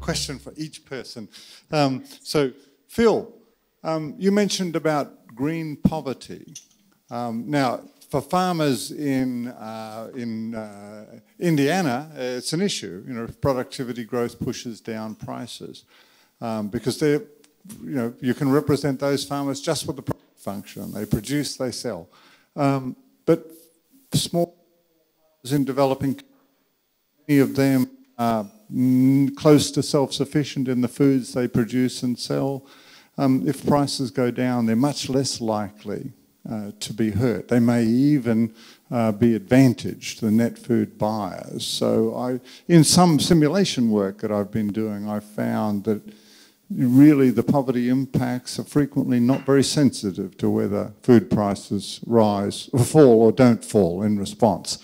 question for each person. Um, so, Phil, um, you mentioned about green poverty. Um, now, for farmers in uh, in uh, Indiana, it's an issue. You know, if productivity growth pushes down prices um, because they, you know, you can represent those farmers just with the function. They produce, they sell. Um, but small farmers in developing, many of them are close to self-sufficient in the foods they produce and sell. Um, if prices go down, they're much less likely uh, to be hurt. They may even uh, be advantaged, the net food buyers. So I, in some simulation work that I've been doing, I found that really the poverty impacts are frequently not very sensitive to whether food prices rise or fall or don't fall in response.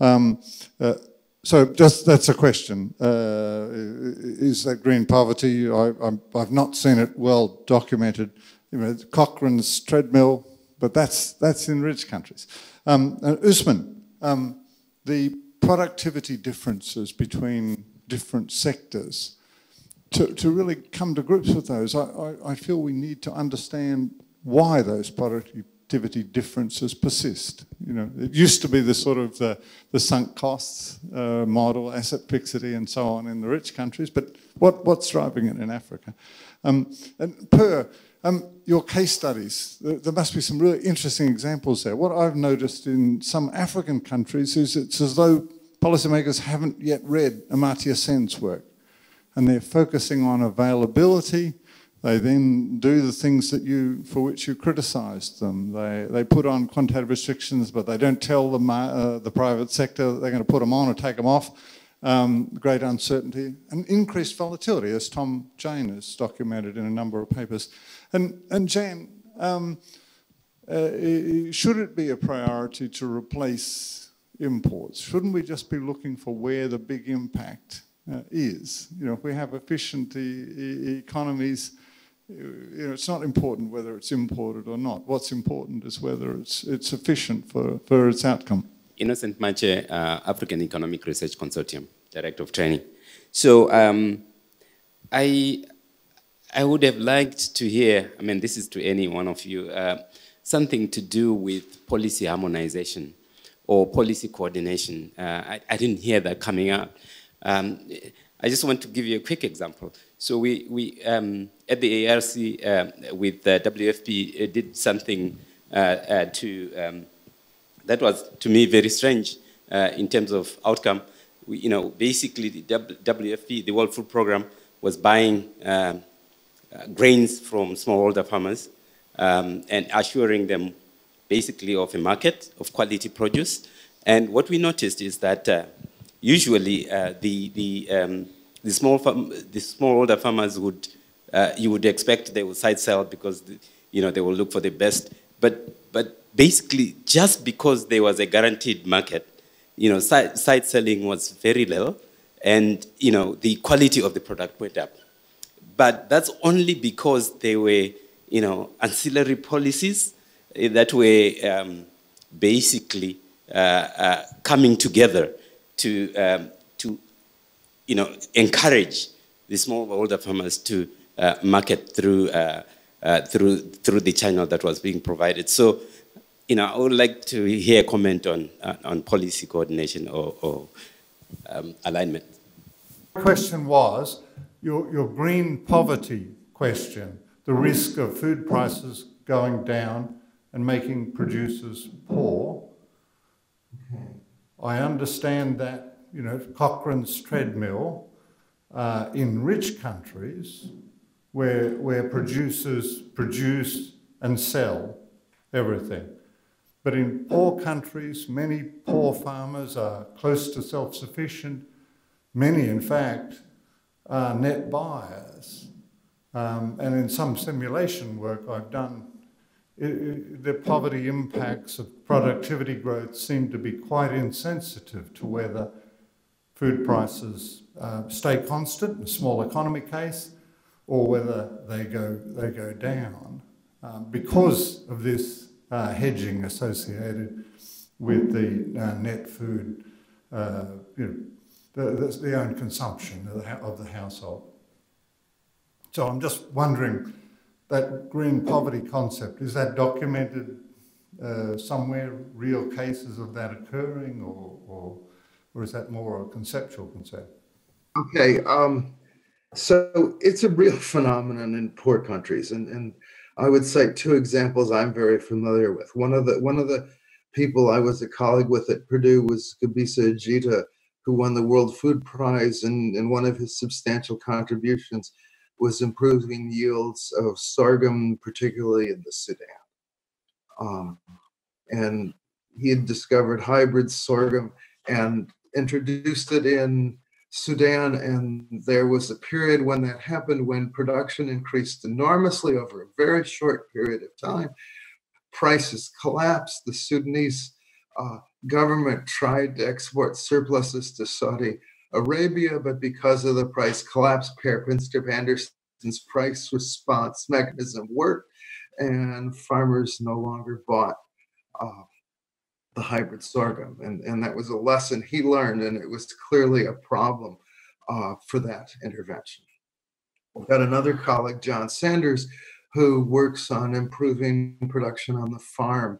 Um, uh, so just that's a question. Uh, is that green poverty? I, have not seen it well documented. You know, Cochrane's treadmill, but that's that's in rich countries. Um, Usman, um, the productivity differences between different sectors to, to really come to grips with those, I, I, I feel we need to understand why those productivity differences persist. You know, it used to be the sort of the, the sunk costs uh, model, asset fixity and so on in the rich countries, but what, what's driving it in Africa? Um, and Per, um, your case studies, there, there, must be some really interesting examples there. What I've noticed in some African countries is it's as though policymakers haven't yet read Amartya Sen's work and they're focusing on availability. They then do the things that you, for which you criticised them. They, they put on quantitative restrictions, but they don't tell the, uh, the private sector that they're going to put them on or take them off. Um, great uncertainty and increased volatility, as Thom Jayne has documented in a number of papers. And, and Jane, um, uh, should it be a priority to replace imports? Shouldn't we just be looking for where the big impact uh, is. You know, if we have efficient e economies, you know, it's not important whether it's imported or not. What's important is whether it's, it's efficient for, for its outcome. Innocent Matshe, uh, African Economic Research Consortium, Director of Training. So um, I, I would have liked to hear, I mean, this is to any one of you, uh, something to do with policy harmonization or policy coordination. Uh, I, I, didn't hear that coming up. Um, I just want to give you a quick example. So we, we um, at the AERC uh, with the WFP uh, did something uh, uh, to, um, that was to me very strange uh, in terms of outcome. We, you know, basically the WFP, the World Food Program, was buying uh, grains from smallholder farmers um, and assuring them basically of a market of quality produce. And what we noticed is that usually uh, the, the, um, the, small farm, the smallholder farmers would, uh, you would expect they will side sell because, the, you know, they will look for the best. But, but basically, just because there was a guaranteed market, you know, side, side selling was very low and, you know, the quality of the product went up. But that's only because there were, you know, ancillary policies eh, that were um, basically uh, uh, coming together to, um, to you know, encourage the smallholder farmers to uh, market through, uh, uh, through, through the channel that was being provided. So, you know, I would like to hear a comment on, uh, on policy coordination or, or um, alignment. The question was your, your green poverty question, the risk of food prices going down and making producers poor. I understand that, you know, Cochrane's treadmill uh, in rich countries where, where producers produce and sell everything. But in poor countries, many poor farmers are close to self-sufficient. Many, in fact, are net buyers. Um, and in some simulation work I've done the poverty impacts of productivity growth seem to be quite insensitive to whether food prices uh, stay constant in a small economy case or whether they go, they go down um, because of this uh, hedging associated with the uh, net food, uh, you know, the, the, the, own consumption of the, of the household. So I'm just wondering that green poverty concept, is that documented uh, somewhere, real cases of that occurring, or, or, or is that more a conceptual concept? Okay, um, so it's a real phenomenon in poor countries, and, and I would cite two examples I'm very familiar with. One of the one of the people I was a colleague with at Purdue was Gebisa Ejeta, who won the World Food Prize, and, and one of his substantial contributions was improving yields of sorghum, particularly in the Sudan. Um, and he had discovered hybrid sorghum and introduced it in Sudan. And there was a period when that happened when production increased enormously over a very short period of time. Prices collapsed. The Sudanese uh, government tried to export surpluses to Saudi Arabia, but because of the price collapse, Per Pinstrup Andersen's price response mechanism worked, and farmers no longer bought uh, the hybrid sorghum. And, and that was a lesson he learned, and it was clearly a problem uh, for that intervention. We've got another colleague, John Sanders, who works on improving production on the farm.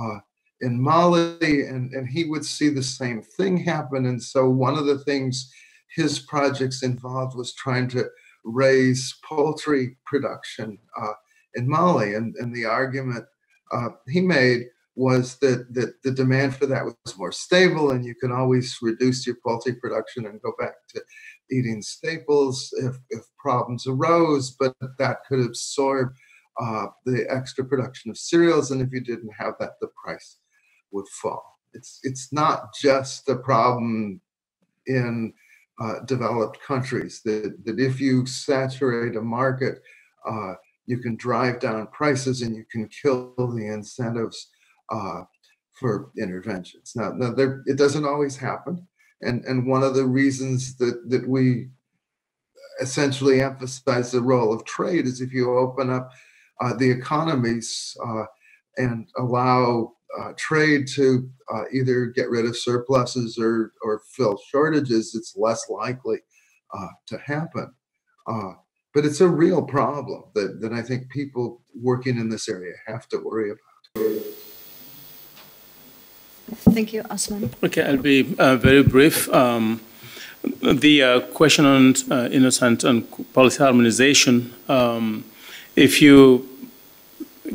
Uh, in Mali, and, and he would see the same thing happen. And so, one of the things his projects involved was trying to raise poultry production uh, in Mali. And, and the argument uh, he made was that, that the demand for that was more stable, and you can always reduce your poultry production and go back to eating staples if, if problems arose, but that could absorb uh, the extra production of cereals. And if you didn't have that, the price would fall. It's it's not just a problem in uh, developed countries that that if you saturate a market, uh, you can drive down prices and you can kill the incentives uh, for interventions. Now, now there, it doesn't always happen, and and one of the reasons that that we essentially emphasize the role of trade is if you open up uh, the economies uh, and allow uh, trade to uh, either get rid of surpluses or, or fill shortages, it's less likely uh, to happen. Uh, but it's a real problem that, that I think people working in this area have to worry about. Thank you, Osman. Okay, I'll be uh, very brief. Um, the uh, question on innocent and policy harmonization, um, if you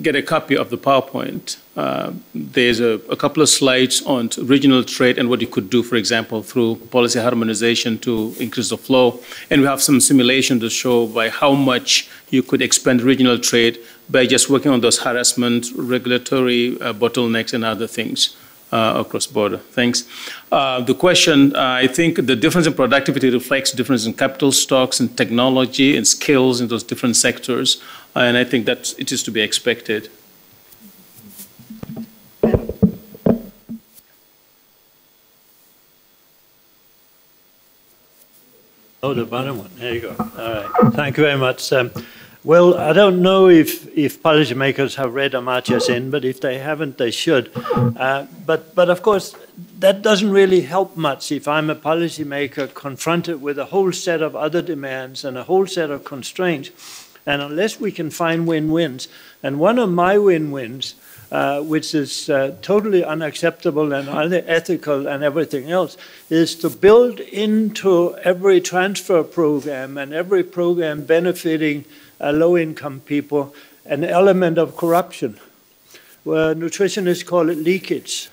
get a copy of the PowerPoint, uh, there's a, a, couple of slides on regional trade and what you could do, for example, through policy harmonization to increase the flow. And we have some simulation to show by how much you could expand regional trade by just working on those harassment, regulatory uh, bottlenecks, and other things. Uh, across border. Thanks. Uh, the question, uh, I think the difference in productivity reflects difference in capital stocks and technology and skills in those different sectors and I think that it is to be expected. Oh, the bottom one. There you go. All right. Thank you very much. Um, well, I don't know if, if policymakers have read Amartya Sen, but if they haven't, they should. Uh, but, but of course, that doesn't really help much if I'm a policymaker confronted with a whole set of other demands and a whole set of constraints and unless we can find win wins, and one of my win wins, uh, which is uh, totally unacceptable and unethical and everything else, is to build into every transfer program and every program benefiting uh, low income people an element of corruption. Where nutritionists call it leakage.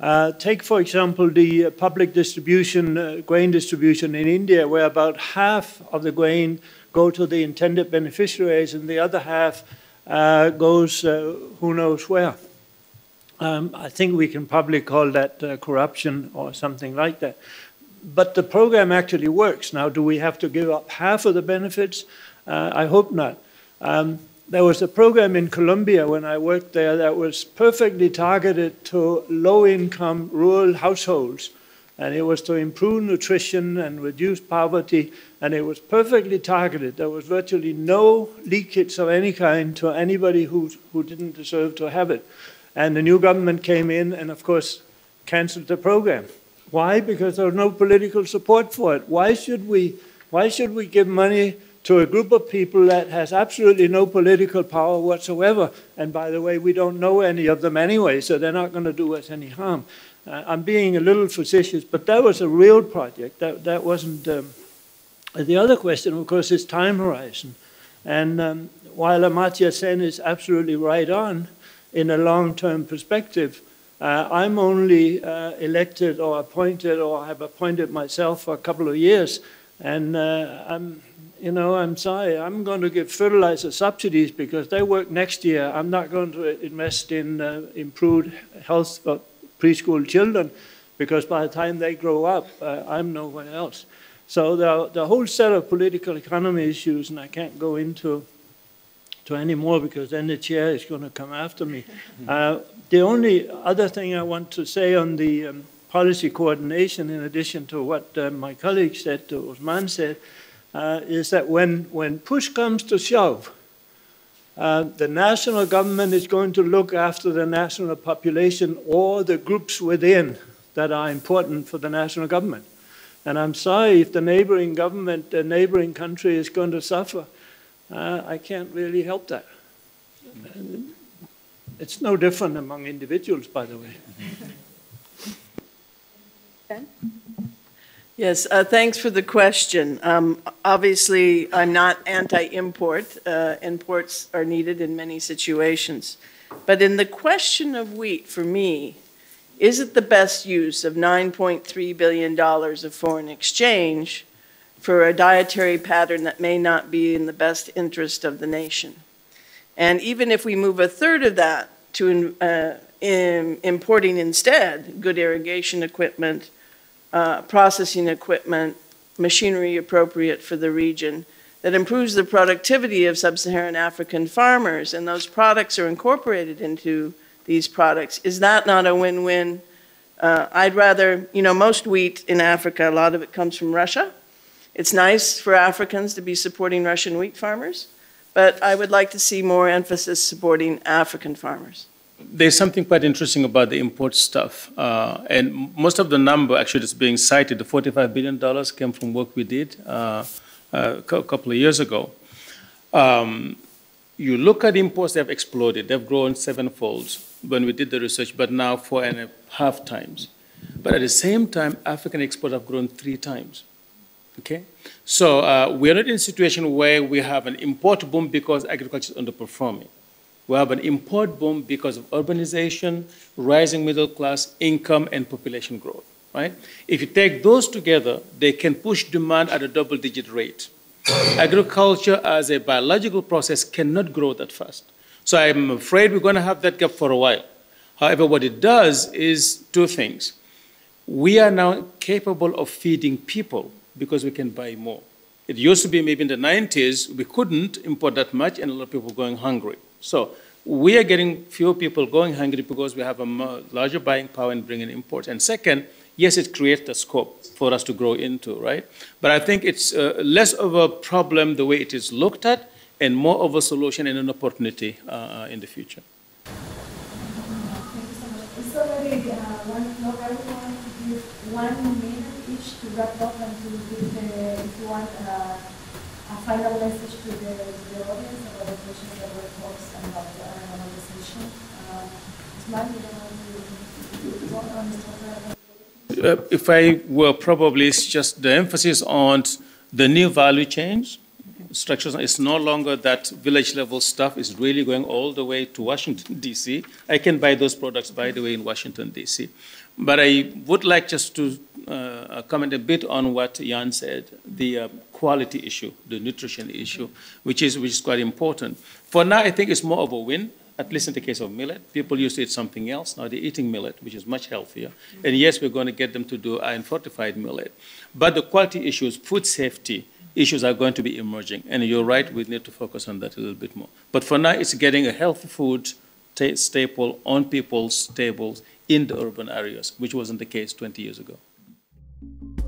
Uh, take, for example, the public distribution, uh, grain distribution in India, where about half of the grain go to the intended beneficiaries, and the other half uh, goes uh, who knows where. Um, I think we can probably call that uh, corruption or something like that. But the program actually works. Now, do we have to give up half of the benefits? Uh, I hope not. Um, there was a program in Colombia when I worked there that was perfectly targeted to low income rural households and it was to improve nutrition and reduce poverty, and it was perfectly targeted. There was virtually no leakage of any kind to anybody who, who didn't deserve to have it. And the new government came in and, of course, canceled the program. Why? Because there was no political support for it. Why should we, why should we give money to a group of people that has absolutely no political power whatsoever. And by the way, we don't know any of them anyway, so they're not going to do us any harm. Uh, I'm being a little facetious, but that was a real project. That, that wasn't. Um, the other question, of course, is time horizon. And um, while Amartya Sen is absolutely right on in a long term perspective, uh, I'm only uh, elected or appointed or have appointed myself for a couple of years. And uh, I'm, you know, I'm sorry, I'm going to give fertilizer subsidies because they work next year. I'm not going to invest in uh, improved health for preschool children because by the time they grow up, uh, I'm nowhere else. So the, the whole set of political economy issues, and I can't go into to any more because then the chair is going to come after me. Uh, the only other thing I want to say on the um, policy coordination, in addition to what uh, my colleague said, to Osman said, uh, is that when, when push comes to shove, uh, the national government is going to look after the national population or the groups within that are important for the national government. And I'm sorry if the neighboring government, the neighboring country is going to suffer. Uh, I can't really help that. It's no different among individuals, by the way. Yes, uh, thanks for the question. Um, obviously, I'm not anti-import. Uh, imports are needed in many situations. But in the question of wheat, for me, is it the best use of $9.3 billion of foreign exchange for a dietary pattern that may not be in the best interest of the nation? And even if we move a third of that to uh, in importing instead good irrigation equipment, uh, processing equipment, machinery appropriate for the region that improves the productivity of sub-Saharan African farmers and those products are incorporated into these products. Is that not a win-win? Uh, I'd rather, you know, most wheat in Africa, a lot of it comes from Russia. It's nice for Africans to be supporting Russian wheat farmers, but I would like to see more emphasis supporting African farmers there's something quite interesting about the import stuff. Uh, and most of the number actually that's being cited, the $45 billion, came from work we did uh, uh, a couple of years ago. Um, you look at imports, they've exploded. They've grown sevenfold when we did the research, but now four and a half times. But at the same time, African exports have grown three times. Okay? So uh, we're not in a situation where we have an import boom because agriculture is underperforming. We have an import boom because of urbanization, rising middle class, income, and population growth, right? If you take those together, they can push demand at a double digit rate. Agriculture as a biological process cannot grow that fast. So I'm afraid we're going to have that gap for a while. However, what it does is two things. We are now capable of feeding people because we can buy more. It used to be maybe in the 90s, we couldn't import that much and a lot of people going hungry. So we are getting fewer people going hungry because we have a larger buying power and bringing imports. And second, yes, it creates the scope for us to grow into, right? But I think it's uh, less of a problem the way it is looked at and more of a solution and an opportunity uh, uh in the future. It's already uh, one o'clock. I want to give one minute each to wrap up and to give, the, if you want, uh, a final message to the, to the audience about the questions that were posed about the anonymization. Uh, uh, if I were probably it's just the emphasis on the new value chains structures it's no longer that village level stuff is really going all the way to Washington DC. I can buy those products by the way in Washington DC. But I would like just to uh, comment a bit on what Jan said, the uh, quality issue, the nutrition issue, which is, which is quite important. For now, I think it's more of a win, at least in the case of millet. People used to eat something else. Now they're eating millet, which is much healthier. And yes, we're going to get them to do iron fortified millet. But the quality issues, food safety, issues are going to be emerging. And you're right, we need to focus on that a little bit more. But for now, it's getting a healthy food staple on people's tables in the urban areas, which wasn't the case 20 years ago. Thank you